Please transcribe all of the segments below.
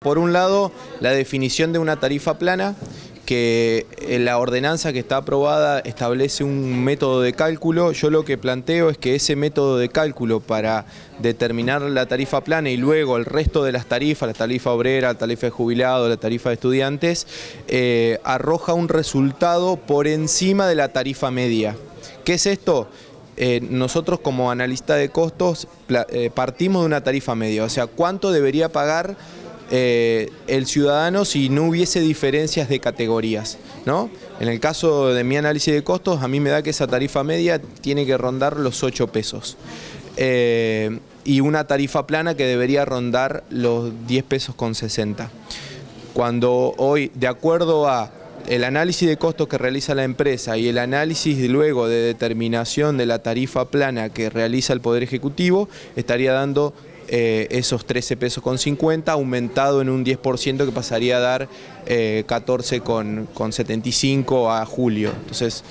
Por un lado, la definición de una tarifa plana, que la ordenanza que está aprobada establece un método de cálculo. Yo lo que planteo es que ese método de cálculo para determinar la tarifa plana y luego el resto de las tarifas, la tarifa obrera, la tarifa de jubilado, la tarifa de estudiantes, eh, arroja un resultado por encima de la tarifa media. ¿Qué es esto? Eh, nosotros como analista de costos eh, partimos de una tarifa media, o sea, cuánto debería pagar eh, el ciudadano si no hubiese diferencias de categorías. ¿no? En el caso de mi análisis de costos, a mí me da que esa tarifa media tiene que rondar los 8 pesos. Eh, y una tarifa plana que debería rondar los 10 pesos con 60. Cuando hoy, de acuerdo a el análisis de costos que realiza la empresa y el análisis luego de determinación de la tarifa plana que realiza el Poder Ejecutivo, estaría dando eh, esos 13 pesos con 50, aumentado en un 10% que pasaría a dar 14 eh, con, 75 a julio. Entonces,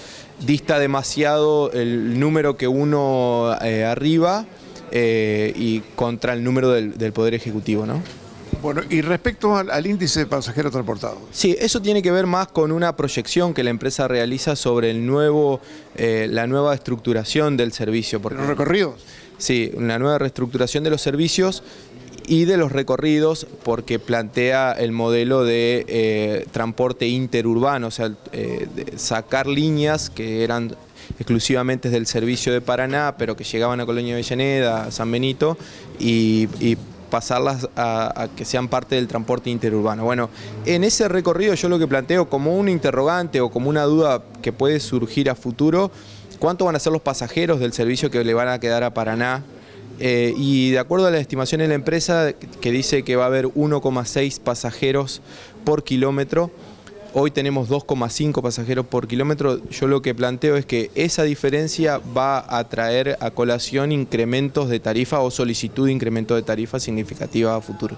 dista demasiado el número que uno eh, arriba y contra el número del, Poder Ejecutivo, ¿no? Bueno, y respecto al, índice de pasajeros transportados. Sí, eso tiene que ver más con una proyección que la empresa realiza sobre el nuevo, la nueva estructuración del servicio. Porque, ¿Los recorridos? Sí, una nueva reestructuración de los servicios y de los recorridos porque plantea el modelo de eh, transporte interurbano, o sea, eh, sacar líneas que eran exclusivamente del servicio de Paraná, pero que llegaban a Colonia Avellaneda, a San Benito, y, pasarlas a, a, que sean parte del transporte interurbano. Bueno, en ese recorrido yo lo que planteo como un interrogante o como una duda que puede surgir a futuro, cuánto van a ser los pasajeros del servicio que le van a quedar a Paraná. Eh, y de acuerdo a la estimación de la empresa, que dice que va a haber 1,6 pasajeros por kilómetro, hoy tenemos 2,5 pasajeros por kilómetro, yo lo que planteo es que esa diferencia va a traer a colación incrementos de tarifa o solicitud de incremento de tarifa significativa a futuro.